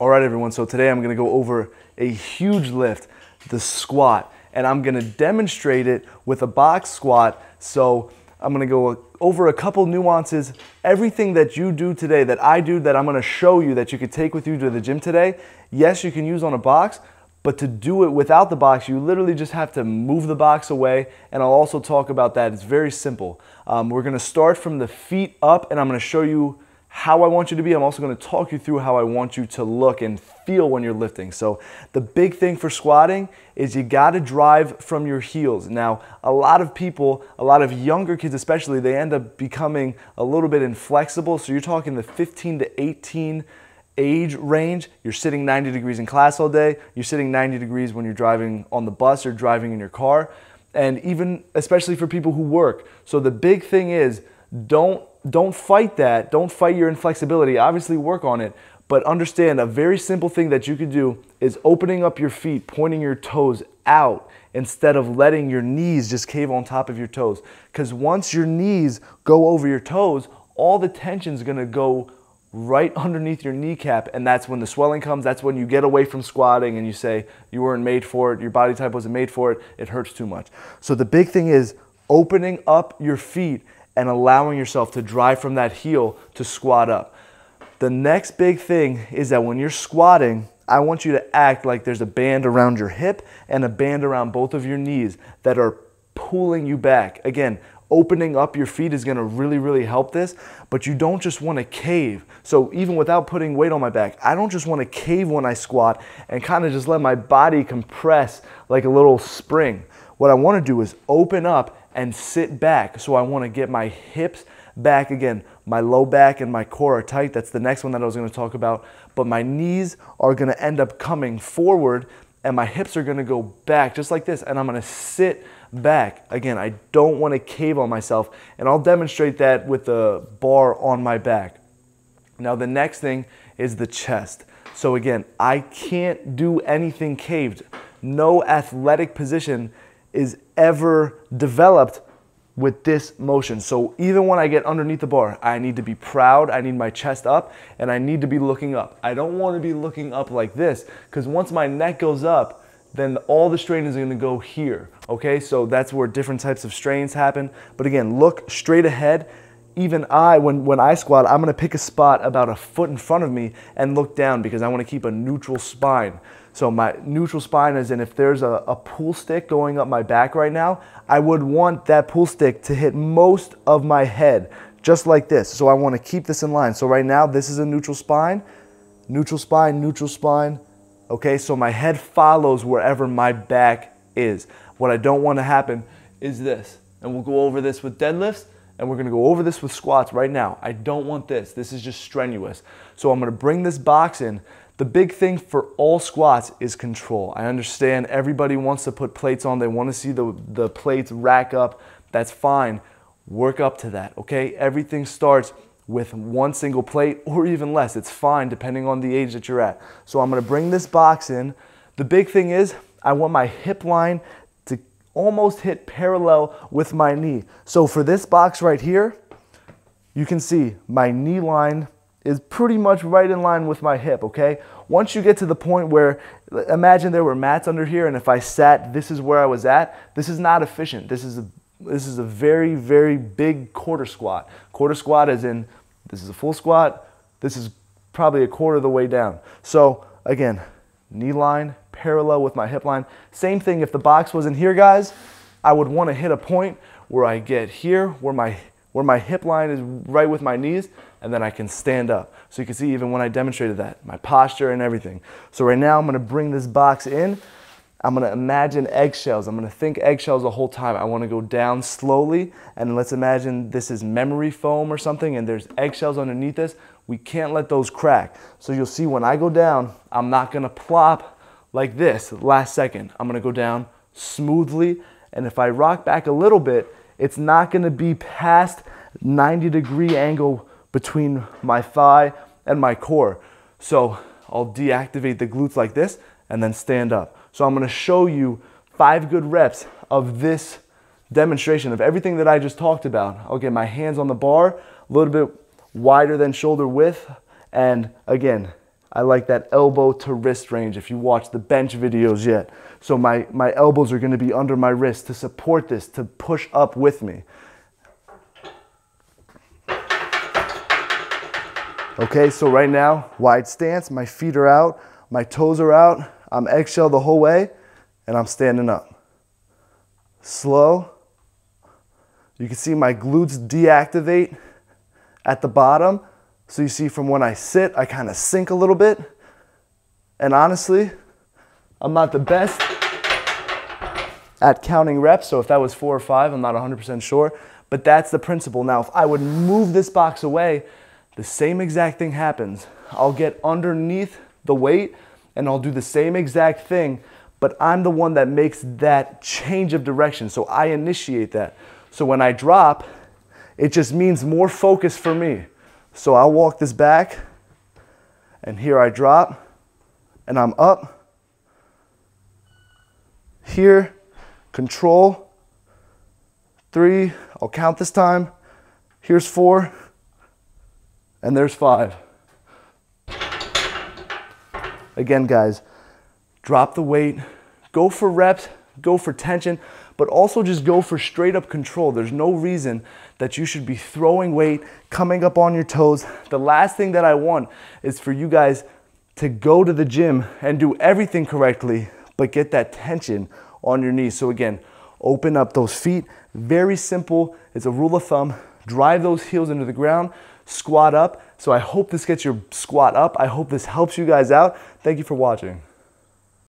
All right, everyone, so today I'm gonna go over a huge lift, the squat, and I'm gonna demonstrate it with a box squat. So I'm gonna go over a couple nuances. Everything that you do today, that I do, that I'm gonna show you that you could take with you to the gym today, yes, you can use on a box, but to do it without the box, you literally just have to move the box away. And I'll also talk about that. It's very simple. Um, we're gonna start from the feet up and I'm gonna show you how I want you to be. I'm also gonna talk you through how I want you to look and feel when you're lifting. So the big thing for squatting is you gotta drive from your heels. Now, a lot of people, a lot of younger kids especially, they end up becoming a little bit inflexible. So you're talking the 15 to 18 age range. You're sitting 90 degrees in class all day. You're sitting 90 degrees when you're driving on the bus or driving in your car. And even especially for people who work. So the big thing is don't don't fight that. Don't fight your inflexibility. Obviously, work on it. But understand a very simple thing that you could do is opening up your feet, pointing your toes out instead of letting your knees just cave on top of your toes. Because once your knees go over your toes, all the tension is going to go right underneath your kneecap and that's when the swelling comes that's when you get away from squatting and you say you weren't made for it your body type wasn't made for it it hurts too much so the big thing is opening up your feet and allowing yourself to drive from that heel to squat up. The next big thing is that when you're squatting, I want you to act like there's a band around your hip and a band around both of your knees that are pulling you back. Again, opening up your feet is gonna really, really help this, but you don't just wanna cave. So even without putting weight on my back, I don't just wanna cave when I squat and kind of just let my body compress like a little spring. What I wanna do is open up and sit back. So I wanna get my hips back again. My low back and my core are tight. That's the next one that I was gonna talk about. But my knees are gonna end up coming forward and my hips are gonna go back just like this. And I'm gonna sit back. Again, I don't wanna cave on myself. And I'll demonstrate that with the bar on my back. Now the next thing is the chest. So again, I can't do anything caved. No athletic position is ever developed with this motion. So even when I get underneath the bar, I need to be proud, I need my chest up, and I need to be looking up. I don't want to be looking up like this, because once my neck goes up, then all the strain is gonna go here, okay? So that's where different types of strains happen. But again, look straight ahead. Even I, when, when I squat, I'm gonna pick a spot about a foot in front of me and look down because I wanna keep a neutral spine. So my neutral spine is in if there's a, a pull stick going up my back right now, I would want that pull stick to hit most of my head, just like this. So I wanna keep this in line. So right now, this is a neutral spine, neutral spine, neutral spine. Okay, so my head follows wherever my back is. What I don't want to happen is this. And we'll go over this with deadlifts and we're gonna go over this with squats right now. I don't want this. This is just strenuous. So I'm gonna bring this box in the big thing for all squats is control. I understand everybody wants to put plates on. They want to see the, the plates rack up. That's fine. Work up to that, okay? Everything starts with one single plate or even less. It's fine depending on the age that you're at. So I'm gonna bring this box in. The big thing is I want my hip line almost hit parallel with my knee. So for this box right here, you can see my knee line is pretty much right in line with my hip, okay? Once you get to the point where, imagine there were mats under here and if I sat, this is where I was at, this is not efficient. This is a, this is a very, very big quarter squat. Quarter squat is in, this is a full squat, this is probably a quarter of the way down. So again, knee line parallel with my hip line. Same thing if the box was in here, guys, I would want to hit a point where I get here, where my where my hip line is right with my knees, and then I can stand up. So you can see even when I demonstrated that, my posture and everything. So right now I'm gonna bring this box in. I'm gonna imagine eggshells. I'm gonna think eggshells the whole time. I wanna go down slowly, and let's imagine this is memory foam or something, and there's eggshells underneath this. We can't let those crack. So you'll see when I go down, I'm not gonna plop like this last second. I'm gonna go down smoothly, and if I rock back a little bit, it's not gonna be past 90 degree angle between my thigh and my core. So I'll deactivate the glutes like this and then stand up. So I'm gonna show you five good reps of this demonstration of everything that I just talked about. I'll get my hands on the bar, a little bit wider than shoulder width. And again, I like that elbow to wrist range if you watch the bench videos yet. So my, my elbows are gonna be under my wrist to support this, to push up with me. Okay, so right now, wide stance, my feet are out, my toes are out, I'm eggshell the whole way, and I'm standing up. Slow. You can see my glutes deactivate at the bottom. So you see from when I sit, I kind of sink a little bit. And honestly, I'm not the best at counting reps. So if that was four or five, I'm not 100% sure. But that's the principle. Now, if I would move this box away, the same exact thing happens. I'll get underneath the weight and I'll do the same exact thing, but I'm the one that makes that change of direction. So I initiate that. So when I drop, it just means more focus for me. So I'll walk this back and here I drop and I'm up. Here, control, three, I'll count this time. Here's four, and there's five. Again, guys, drop the weight, go for reps, go for tension, but also just go for straight up control. There's no reason that you should be throwing weight, coming up on your toes. The last thing that I want is for you guys to go to the gym and do everything correctly, but get that tension on your knees. So again, open up those feet. Very simple. It's a rule of thumb. Drive those heels into the ground squat up. So I hope this gets your squat up. I hope this helps you guys out. Thank you for watching.